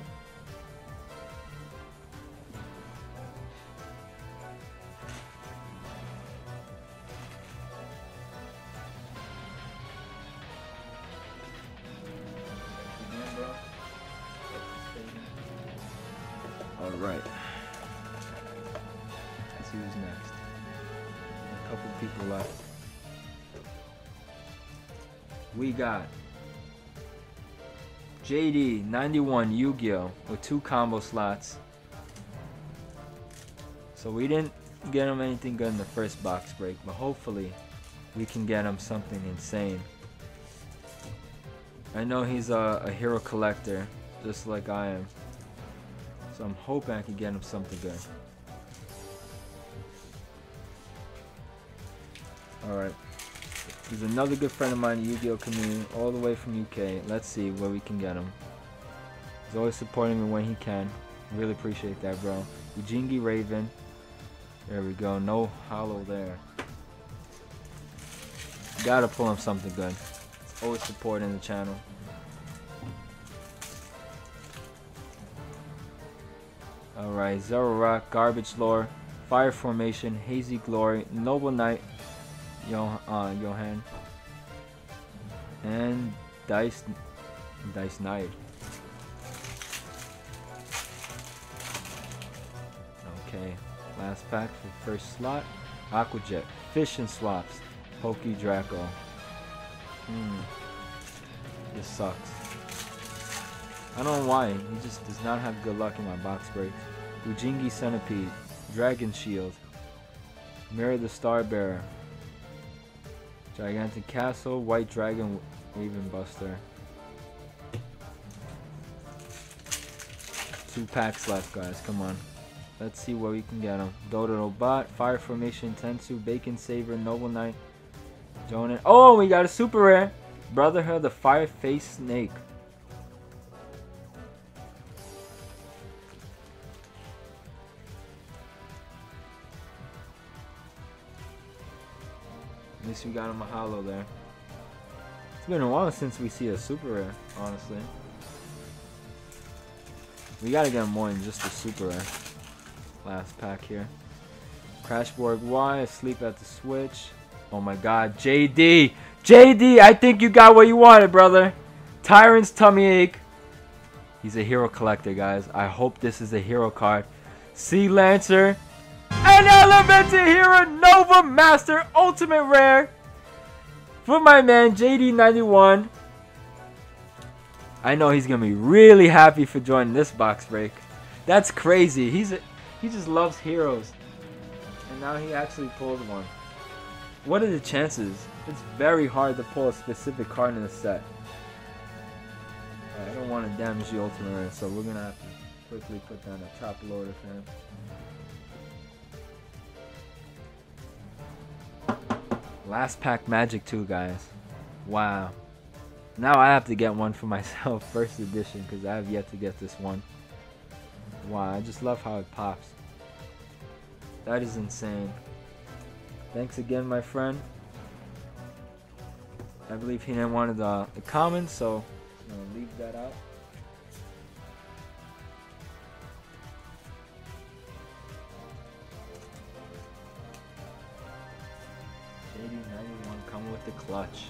Got JD 91 Yu-Gi-Oh with two combo slots. So we didn't get him anything good in the first box break, but hopefully we can get him something insane. I know he's a, a hero collector, just like I am. So I'm hoping I can get him something good. Alright. Another good friend of mine Yu-Gi-Oh community, all the way from UK. Let's see where we can get him. He's always supporting me when he can. Really appreciate that, bro. Bujingi Raven. There we go. No hollow there. Gotta pull him something good. Always supporting the channel. Alright, Zero Rock, Garbage Lord, Fire Formation, Hazy Glory, Noble Knight, Yo uh, Johan, and Dice Dice Knight. Okay, last pack for first slot. Aquajet, Fish and Swaps, Pokey Draco. Hmm. This sucks. I don't know why. He just does not have good luck in my box breaks. Bujingi Centipede, Dragon Shield, Mirror the Starbearer, Giganticastle, White Dragon, Raven Buster. Two packs left, guys. Come on. Let's see what we can get them. Dodo Bot, Fire Formation, Tensu, Bacon Saver, Noble Knight, Jonan. Oh, we got a super rare. Brotherhood, the Fire Fist Snake. Least we got him a hollow there. It's been a while since we see a super rare, honestly. We gotta get more than just a super rare. Last pack here. Crash Bug Y, Asleep at the Switch. Oh my god, JD! JD, I think you got what you wanted, brother. Tyrant's tummy ache. He's a hero collector, guys. I hope this is a hero card. Sea Lancer. An Elemental Hero Nova Master Ultimate Rare. For my man, JD91. I know he's to be really happy for joining this box break. That's crazy. He's a, He just loves heroes. And now he actually pulled one. What are the chances? It's very hard to pull a specific card in a set. I don't want to damage the ultimate rare, so we're to have to quickly put down a top loader for him. Last pack magic too, guys. Wow. Now I have to get one for myself, first edition, because I have yet to get this one. Wow, I just love how it pops. That is insane. Thanks again, my friend. I believe he didn't want the, uh, the comments, so I'm going to leave that out. JD91 coming with the clutch.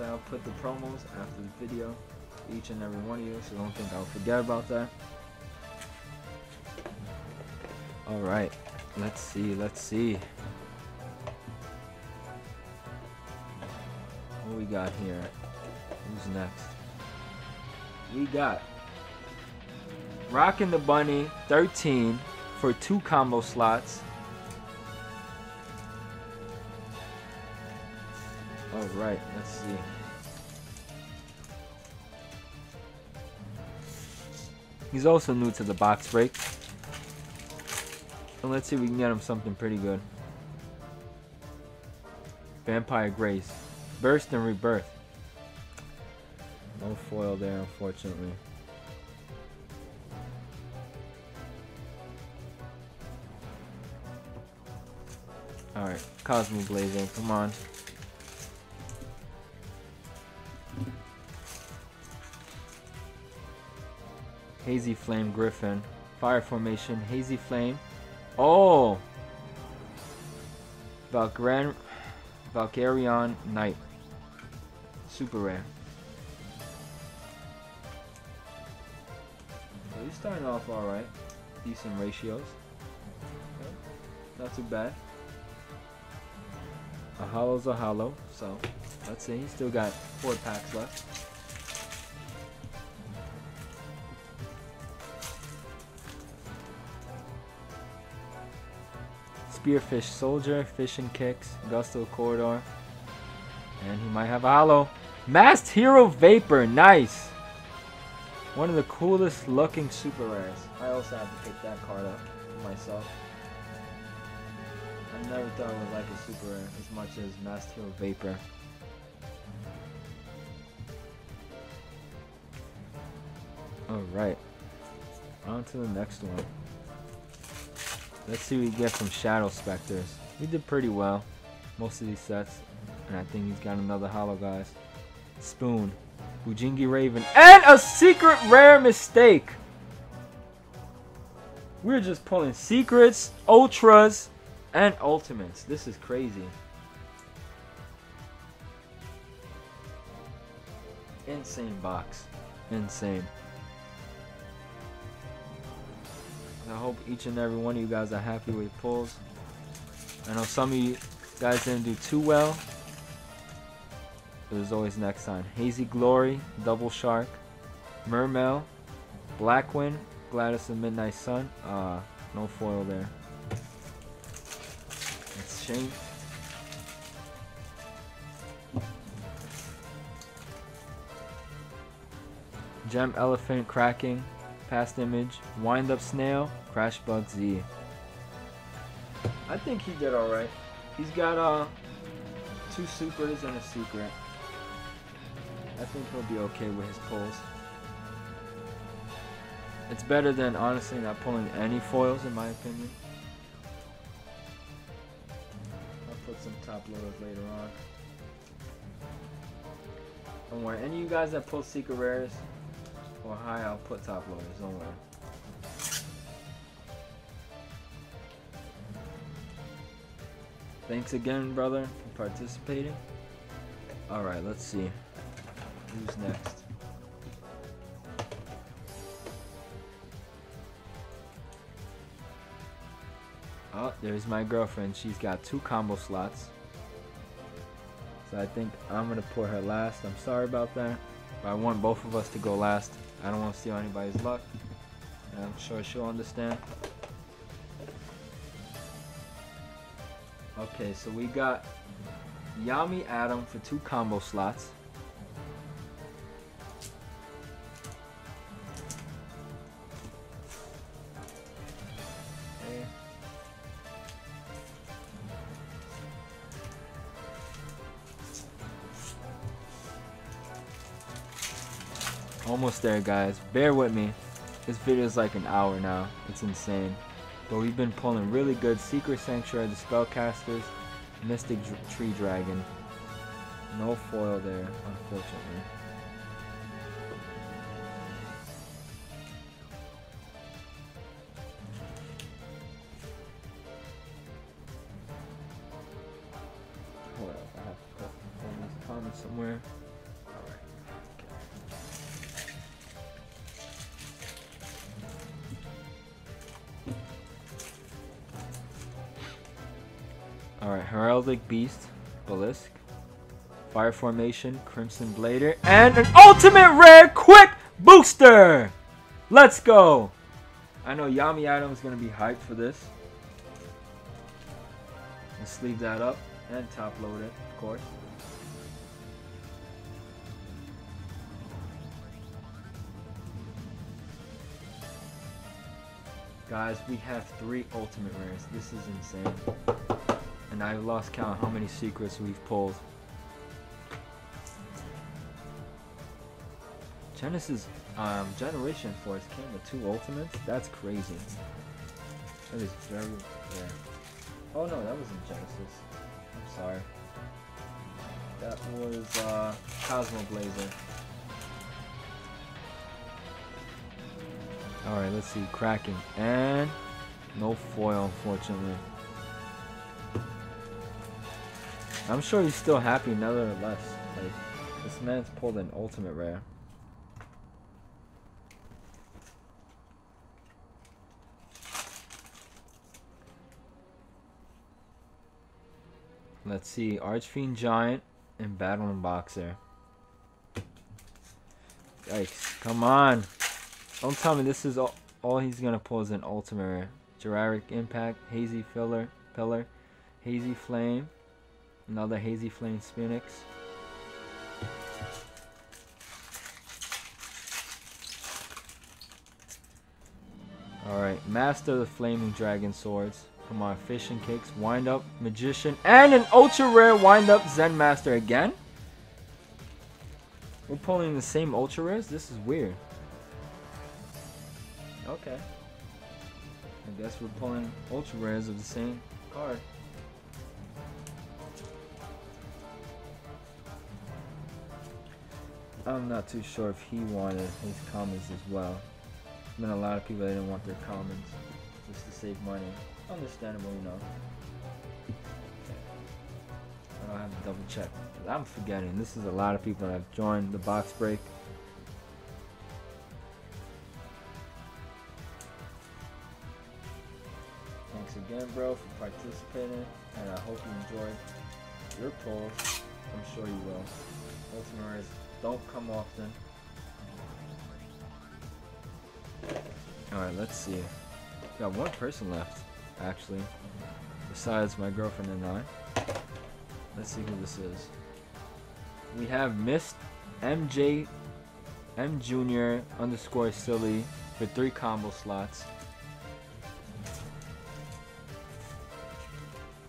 I I'll put the promos after the video, each and every one of you, so don't think I'll forget about that. Alright, let's see, let's see. Got here? Who's next? We got Rockin' the Bunny 13 for two combo slots. Alright, let's see. He's also new to the box break. So let's see if we can get him something pretty good. Vampire Grace. Burst and Rebirth. No foil there, unfortunately. Alright, Cosmo Blazing, come on. Hazy Flame Griffin. Fire Formation, Hazy Flame. Oh! Valgran Valkyrion Knight. Super rare. So he's starting off alright. Decent ratios. Okay. Not too bad. A hollow's a hollow, so let's see. He's still got four packs left. Spearfish Soldier, Fishing Kicks, Gusto Corridor. And he might have a hollow. Masked Hero Vapor, nice! One of the coolest looking super rares. I also have to pick that card up myself. I never thought it was like a super rare as much as Masked Hero Vapor. Alright. On to the next one. Let's see what we get from Shadow Specters. We did pretty well. Most of these sets. And I think he's got another hollow, guys. Spoon. Bujingi Raven. And a secret rare mistake. We're just pulling secrets, ultras, and ultimates. This is crazy. Insane box. Insane. I hope each and every one of you guys are happy with pulls. I know some of you guys didn't do too well. There's always next time. Hazy Glory, Double Shark, Mermail, Blackwind, Gladius and Midnight Sun. Uh, no foil there. It's shame. Gem Elephant Cracking, Past Image, Wind Up Snail, Crash Bug Z. I think he did alright. He's got uh two supers and a secret. I think he'll be okay with his pulls. It's better than honestly not pulling any foils in my opinion. I'll put some top loaders later on. Don't worry, any of you guys that pull secret rares or high, I'll top loaders, don't worry. Thanks again, brother, for participating. Alright, let's see. Who's next? Oh, there's my girlfriend. She's got two combo slots. So I think I'm going to put her last. I'm sorry about that. But I want both of us to go last. I don't want to steal anybody's luck. And I'm sure she'll understand. Okay, so we got Yami Adam for two combo slots. Almost there, guys. Bear with me. This video is like an hour now. It's insane. But we've been pulling really good Secret Sanctuary, the Spellcasters, Mystic Tree Dragon. No foil there, unfortunately. Formation, Crimson Blader, and an Ultimate Rare Quick Booster! Let's go! I know Yami Adam's gonna be hyped for this. Let's sleeve that up and top load it, of course. Guys, we have three ultimate rares. This is insane. And I've lost count how many secrets we've pulled. Genesis um, Generation Force came with two ultimates? That's crazy. That is very rare. Oh no, that wasn't Genesis. I'm sorry. That was uh, Cosmo Blazer. Alright, let's see. Cracking. And no foil, unfortunately. I'm sure he's still happy nevertheless. Like, this man's pulled an ultimate rare. Let's see. Archfiend Giant and Battling Boxer. Yikes. Come on. Don't tell me this is all, all he's going to pull is an ultimate rare. Jurrac Impact, Hazy Filler, Pillar, Hazy Flame, another Hazy Flame Spinix. Alright, Master of the Flaming Dragon Swords. Come on, Fish and Kicks, Wind Up, Magician, and an ultra rare Wind Up Zenmaister again? We're pulling the same ultra rares? This is weird. Okay. I guess we're pulling ultra rares of the same card. I'm not too sure if he wanted his commons as well. There's been a lot of people that didn't want their commons just to save money. Understandable, know. I don't have to double check. I'm forgetting. This is a lot of people that have joined the box break. Thanks again, bro, for participating, and I hope you enjoyed your pulls. I'm sure you will. Ultimate rares don't come often. Alright, let's see. Got one person left, actually. Besides my girlfriend and I. Let's see who this is. We have Mist MJ M Junior underscore silly for three combo slots.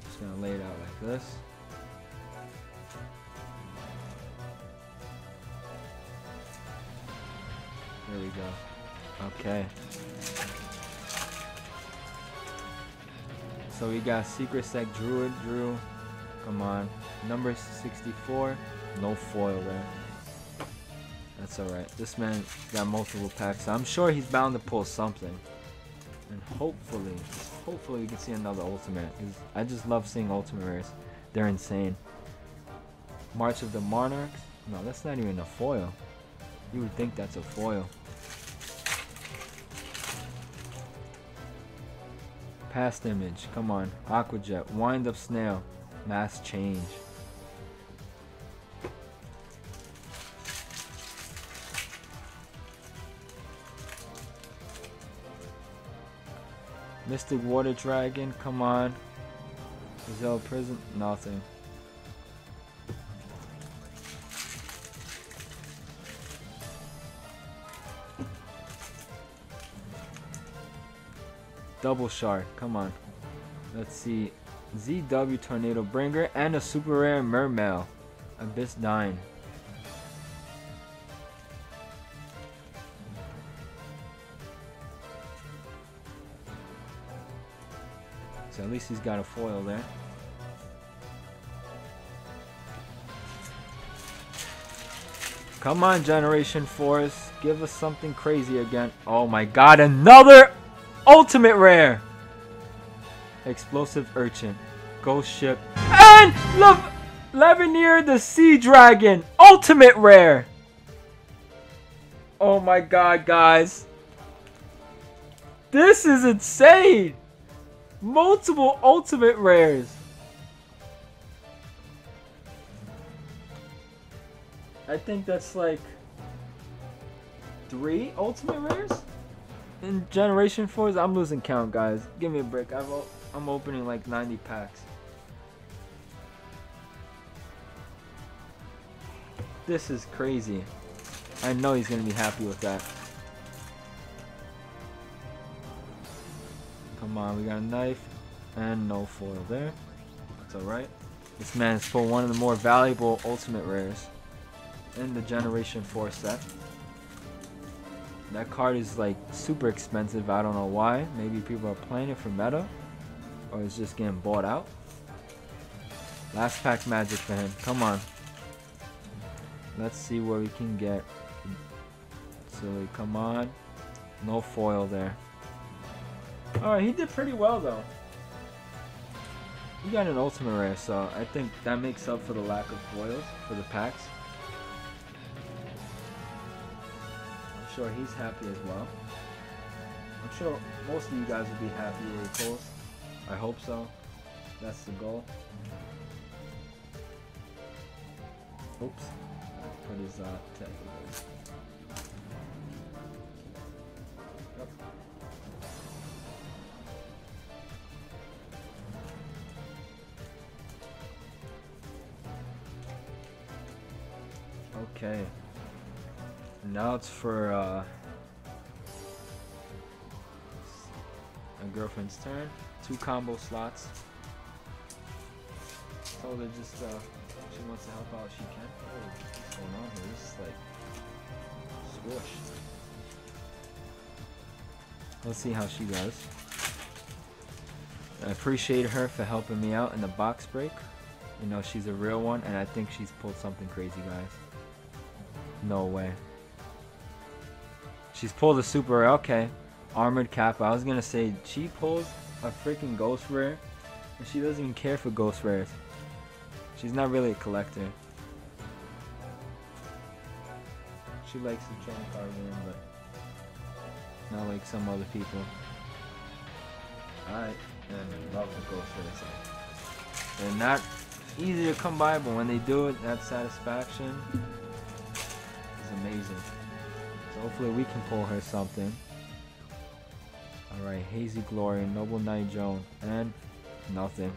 Just gonna lay it out like this. There we go. Okay. So we got Secret Sec Druid Drew, Come on. Number 64. No foil there. That's alright. This man got multiple packs. So I'm sure he's bound to pull something. And hopefully, hopefully we can see another ultimate. I just love seeing ultimate rares. They're insane. March of the Monarchs. No, that's not even a foil. You would think that's a foil. Past image. Come on. Aquajet. Wind up snail. Mass change. Mystic Water Dragon, come on. Brazil Prison, nothing. Double Shark, come on. Let's see. ZW Tornado Bringer and a super rare Mermail. Abyss 9. So at least he's got a foil there. Come on, Generation Force. Give us something crazy again. Oh my god, another ultimate rare! Explosive Urchin. Ghost Ship. And Lav Leviair the Sea Dragon. Ultimate rare! Oh my god, guys. This is insane! Multiple ultimate rares. I think that's like three ultimate rares in Generation Force. I'm losing count, guys. Give me a break. I've, I'm opening like 90 packs. This is crazy. I know he's going to be happy with that. Come on, we got a knife and no foil there. That's alright. This man is for one of the more valuable ultimate rares in the Generation 4 set. That card is like super expensive. I don't know why. Maybe people are playing it for meta. Or it's just getting bought out. Last pack magic for him. Come on. Let's see what we can get. Silly, come on. No foil there. Alright, he did pretty well though. He got an ultimate rare, so I think that makes up for the lack of foils for the packs. Sure he's happy as well. I'm sure most of you guys will be happy with he pulls. I hope so. That's the goal. Oops. Put his uh, tag Okay. Now it's for uh, my girlfriend's turn. Two combo slots. Told her just uh, she wants to help out, she can. Oh, what's going on here? This is like swoosh. Let's see how she does. I appreciate her for helping me out in the box break. You know, she's a real one, and I think she's pulled something crazy, guys. No way. She's pulled a super okay. Armored cap. I was gonna say she pulls a freaking ghost rare. And she doesn't even care for ghost rares. She's not really a collector. She likes the trading card game, but not like some other people. I love the ghost rares. They're not easy to come by, but when they do it, that satisfaction is amazing. So hopefully we can pull her something. Alright, Hazy Glory, Noble Knight Joan, and nothing.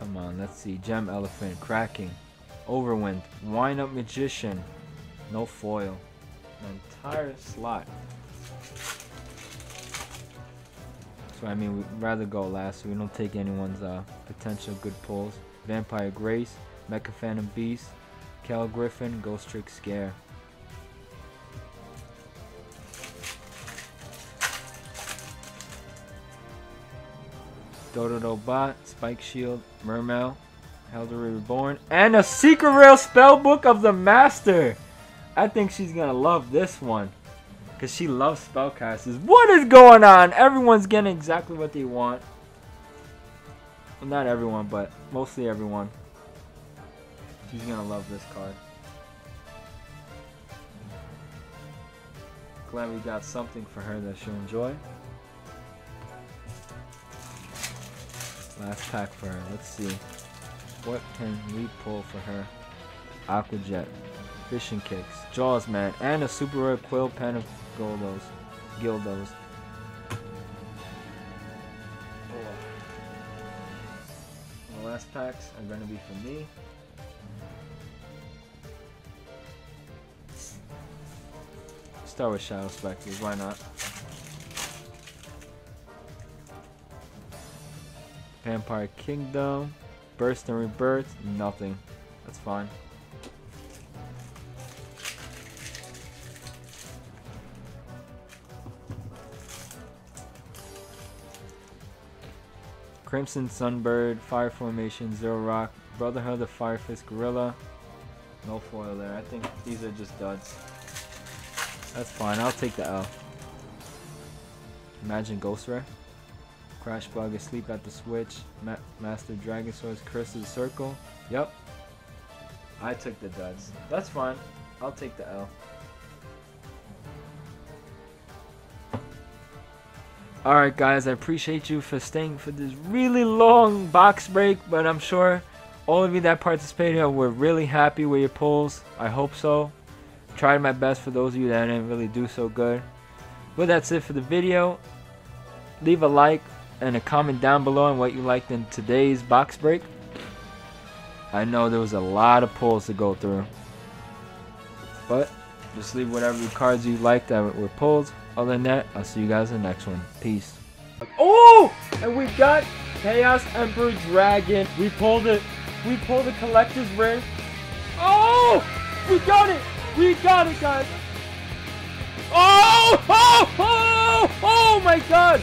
Come on, let's see. Gem Elephant, Cracking, Overwind, Wind Up Magician, no foil. An entire slot. So I mean, we'd rather go last so we don't take anyone's uh, potential good pulls. Vampire Grace, Mecha Phantom Beast, Cal Griffin, Ghostrick Scare. Dodo Bot, Spike Shield, Mermail, Helder Reborn, and a Secret Rare Spellbook of the Master! I think she's gonna love this one. Because she loves spellcasters. What is going on? Everyone's getting exactly what they want. Well, not everyone, but mostly everyone. She's gonna love this card. Glad we got something for her that she'll enjoy. Last pack for her. Let's see. What can we pull for her? Aqua Jet. Fish and Kicks. Jaws Man. And a super rare Quill Pen of Goldos. Gulldos. The last packs are going to be for me. Start with Shadow Spectres, why not? Vampire Kingdom, Burst and Rebirth, nothing. That's fine. Crimson Sunbird, Fire Formation, Zero Rock, Brotherhood of the Fire Fist Gorilla. No foil there. I think these are just duds. That's fine. I'll take the L. Imagine Ghost Ray. Crash Bug, Asleep at the Switch. Ma Master Dragon Swords, Curse of the Circle. Yep. I took the duds. That's fine. I'll take the L. Alright guys, I appreciate you for staying for this really long box break, but I'm sure all of you that participated were really happy with your pulls. I hope so. Tried my best for those of you that didn't really do so good. But that's it for the video. Leave a like and a comment down below on what you liked in today's box break. I know there was a lot of pulls to go through. But just leave whatever cards you liked that were pulled. Other than that, I'll see you guys in the next one. Peace. Oh! And we got Chaos Emperor Dragon. We pulled it. We pulled the collector's rare. Oh! We got it! We got it, guys! Oh! Oh! Oh! Oh my god!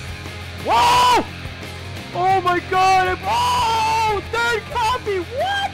Whoa! Oh my god! Oh! Third copy! What?